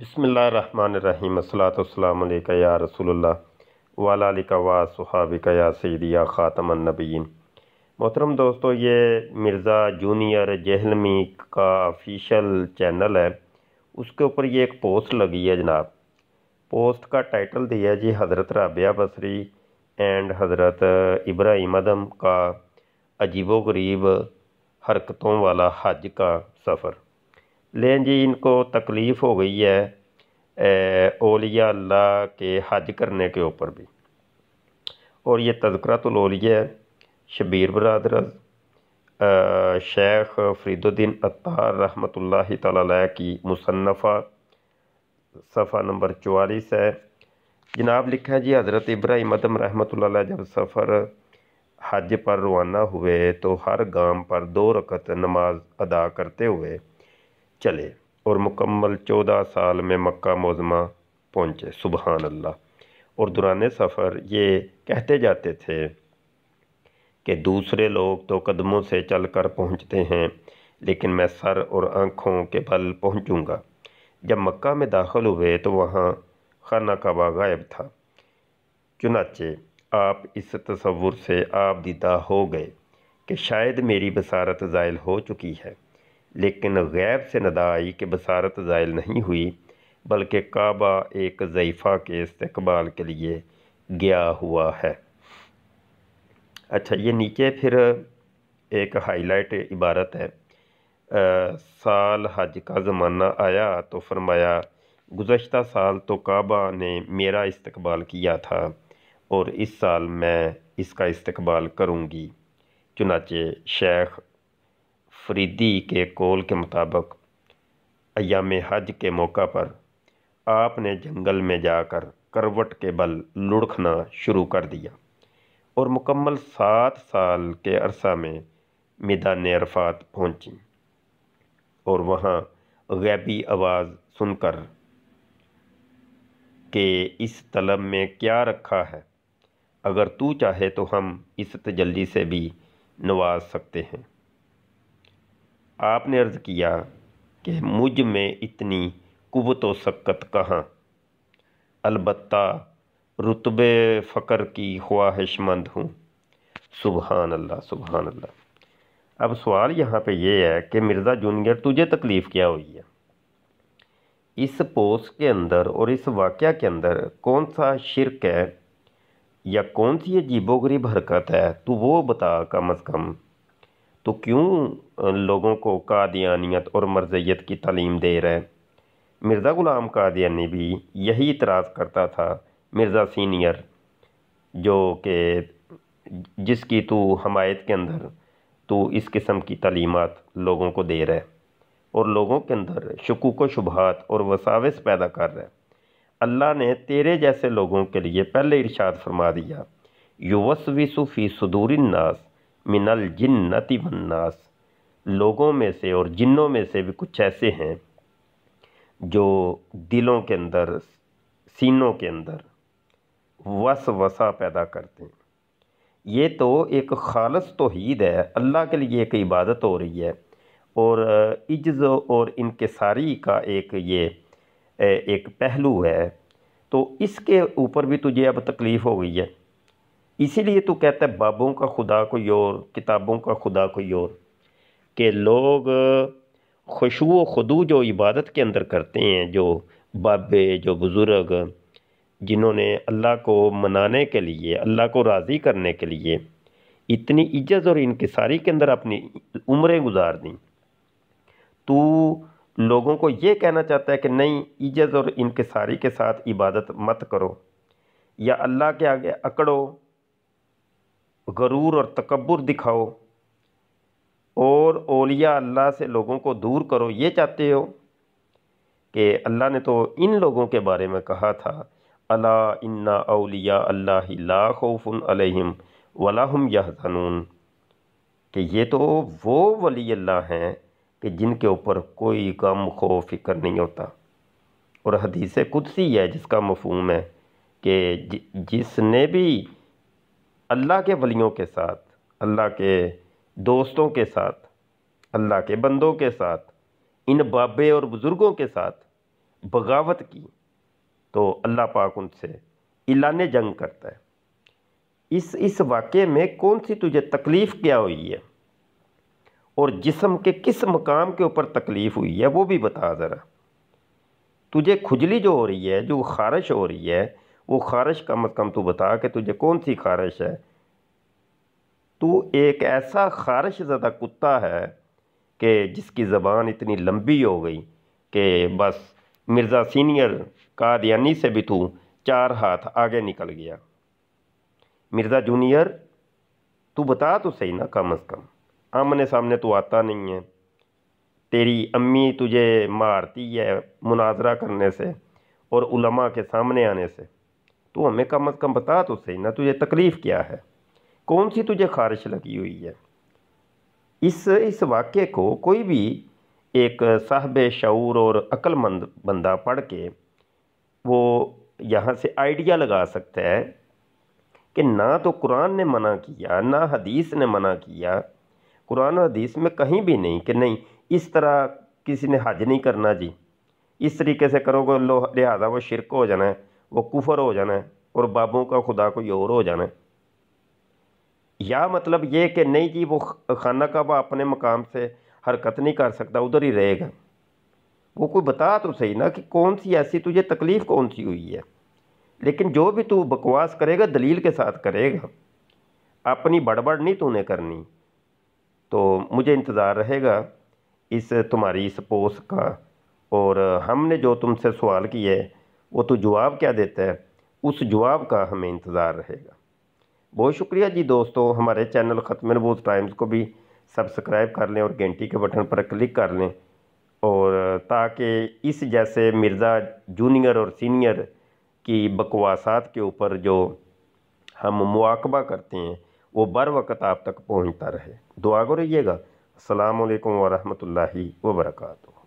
بسم اللہ الرحمن الرحیم الصلاۃ والسلام علیکہ یا رسول اللہ والا علی و صحابہ یا سیدی یا خاتم النبیین۔ محترم دوستو، یہ مرزا جونیئر جہلمی کا آفیشل چینل ہے۔ اس کے اوپر یہ ایک پوسٹ لگی ہے جناب۔ پوسٹ کا ٹائٹل دیا جی حضرت رابعہ بصری اینڈ حضرت ابراہیم ادم کا عجیب و غریب حرکتوں والا حج کا سفر۔ لیں جی ان کو تکلیف ہو گئی ہے اولیاء اللہ کے حج کرنے کے اوپر بھی۔ اور یہ تذکرۃ الاولیاء شبیر برادر شیخ فرید الدین اطار رحمۃ اللہ تعالی علیہ کی مصنفہ صفحہ نمبر چوالیس ہے۔ جناب لکھا ہے جی حضرت ابراہیم ادم رحمۃ اللہ علیہ جب سفر حج پر روانہ ہوئے تو ہر گام پر دو رکعت نماز ادا کرتے ہوئے چلے اور مکمل چودہ سال میں مکہ موزمہ پہنچے سبحان اللہ اور دوران سفر یہ کہتے جاتے تھے کہ دوسرے لوگ تو قدموں سے چل کر پہنچتے ہیں، لیکن میں سر اور آنکھوں کے بل پہنچوں گا۔ جب مکہ میں داخل ہوئے تو وہاں خانہ کعبہ غائب تھا۔ چنانچہ آپ اس تصور سے آپ دیدہ ہو گئے کہ شاید میری بصارت زائل ہو چکی ہے۔ لیکن غیب سے ندا آئی کہ بصارت زائل نہیں ہوئی، بلکہ کعبہ ایک ضعیفہ کے استقبال کے لیے گیا ہوا ہے۔ اچھا یہ نیچے پھر ایک ہائی لائٹ عبارت ہے۔ سال حج کا زمانہ آیا تو فرمایا، گزشتہ سال تو کعبہ نے میرا استقبال کیا تھا اور اس سال میں اس کا استقبال کروں گی۔ چنانچہ شیخ فریدی کے کول کے مطابق ایام حج کے موقع پر آپ نے جنگل میں جا کر کروٹ کے بل لڑکھنا شروع کر دیا اور مکمل سات سال کے عرصہ میں میدان عرفات پہنچی اور وہاں غیبی آواز سن کر کہ اس طلب میں کیا رکھا ہے؟ اگر تو چاہے تو ہم اس تجلی سے بھی نواز سکتے ہیں۔ آپ نے عرض کیا کہ مجھ میں اتنی قوت و سکت کہاں؟ البتہ رتبے فقر کی خواہش مند ہوں۔ سبحان اللہ سبحان اللہ۔ اب سوال یہاں پہ یہ ہے کہ مرزا جونیئر تجھے تکلیف کیا ہوئی ہے؟ اس پوسٹ کے اندر اور اس واقعہ کے اندر کون سا شرک ہے یا کون سی عجیب و غریب حرکت ہے؟ تو وہ بتا کم از کم تو کیوں لوگوں کو قادیانیت اور مرضیت کی تعلیم دے رہے؟ مرزا غلام قادیانی بھی یہی اعتراض کرتا تھا، مرزا سینئر، جو کہ جس کی تو حمایت کے اندر تو اس قسم کی تعلیمات لوگوں کو دے رہے اور لوگوں کے اندر شکوک و شبہات اور وساوس پیدا کر رہے۔ اللہ نے تیرے جیسے لوگوں کے لیے پہلے ارشاد فرما دیا یوسوسو فی صدور الناس من الجنتی والناس۔ لوگوں میں سے اور جنوں میں سے بھی کچھ ایسے ہیں جو دلوں کے اندر، سینوں کے اندر وس وسا پیدا کرتے ہیں۔ یہ تو ایک خالص توحید ہے، اللہ کے لیے ایک عبادت ہو رہی ہے۔ اور عجز اور انکساری کا ایک یہ، ایک پہلو ہے۔ تو اس کے اوپر بھی تجھے اب تکلیف ہو گئی ہے۔ اسی لیے تو کہتا ہے بابوں کا خدا کوئی اور، کتابوں کا خدا کوئی اور، کہ لوگ خوشو و خدو جو عبادت کے اندر کرتے ہیں، جو بابے، جو بزرگ، جنہوں نے اللہ کو منانے کے لیے، اللہ کو راضی کرنے کے لیے اتنی عجز اور انکساری کے اندر اپنی عمریں گزار دیں۔ تو لوگوں کو یہ کہنا چاہتا ہے کہ نہیں، عجز اور انکساری کے ساتھ عبادت مت کرو، یا اللہ کے آگے اکڑو غرور اور تکبر دکھاؤ اور اولیاء اللہ سے لوگوں کو دور کرو۔ یہ چاہتے ہو کہ اللہ نے تو ان لوگوں کے بارے میں کہا تھا اللہ انا اولیاء اللہ لا خوف علیہم ولاحم یحزنون۔ کہ یہ تو وہ ولی اللہ ہیں کہ جن کے اوپر کوئی غم، خوف، فکر نہیں ہوتا۔ اور حدیث قدسی ہے جس کا مفہوم ہے کہ جس نے بھی اللہ کے ولیوں کے ساتھ، اللہ کے دوستوں کے ساتھ، اللہ کے بندوں کے ساتھ، ان بابے اور بزرگوں کے ساتھ بغاوت کی تو اللہ پاک ان سے اعلان جنگ کرتا ہے۔ اس اس واقعے میں کون سی تجھے تکلیف کیا ہوئی ہے؟ اور جسم کے کس مقام کے اوپر تکلیف ہوئی ہے؟ وہ بھی بتا ذرا۔ تجھے کھجلی جو ہو رہی ہے، جو خارش ہو رہی ہے وہ خارش کم از کم تو بتا کہ تجھے کون سی خارش ہے۔ تو ایک ایسا خارش زدہ کتا ہے کہ جس کی زبان اتنی لمبی ہو گئی کہ بس مرزا سینئر قادیانی سے بھی تو چار ہاتھ آگے نکل گیا۔ مرزا جونیئر، تو بتا تو صحیح نا کم از کم، آمنے سامنے تو آتا نہیں ہے۔ تیری امی تجھے مارتی ہے مناظرہ کرنے سے اور علماء کے سامنے آنے سے۔ تو ہمیں کم از کم بتا تو صحیح نا، تجھے تکلیف کیا ہے؟ کون سی تجھے خارش لگی ہوئی ہے؟ اس اس واقعے کو کوئی بھی ایک صاحب شعور اور عقل مند بندہ پڑھ کے وہ یہاں سے آئیڈیا لگا سکتا ہے کہ نہ تو قرآن نے منع کیا، نہ حدیث نے منع کیا۔ قرآن و حدیث میں کہیں بھی نہیں کہ نہیں، اس طرح کسی نے حج نہیں کرنا جی۔ اس طریقے سے کرو گے لہٰذا وہ شرک ہو جانا ہے۔ وہ کفر ہو جانا ہے اور بابوں کا خدا کوئی اور ہو جانا ہے۔ یا مطلب یہ کہ نہیں جی وہ خانہ کعبہ اپنے مقام سے حرکت نہیں کر سکتا، ادھر ہی رہے گا۔ وہ کوئی بتا تو صحیح نا کہ کون سی ایسی تجھے تکلیف کون سی ہوئی ہے۔ لیکن جو بھی تو بکواس کرے گا، دلیل کے ساتھ کرے گا۔ اپنی بڑبڑ نہیں تو نے کرنی۔ تو مجھے انتظار رہے گا اس تمہاری اس پوسٹ کا۔ اور ہم نے جو تم سے سوال کیا ہے وہ تو جواب کیا دیتا ہے؟ اس جواب کا ہمیں انتظار رہے گا۔ بہت شکریہ جی دوستو، ہمارے چینل ختم نبوز ٹائمز کو بھی سبسکرائب کر لیں اور گھنٹی کے بٹن پر کلک کر لیں۔ اور تاکہ اس جیسے مرزا جونیئر اور سینئر کی بکواسات کے اوپر جو ہم مواقبہ کرتے ہیں، وہ بر وقت آپ تک پہنچتا رہے۔ دعا کو رہیے گا۔ السلام علیکم ورحمۃ اللہ وبرکاتہ۔